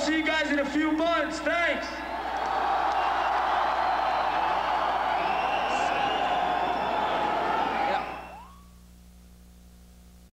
see you guys in a few months. Thanks.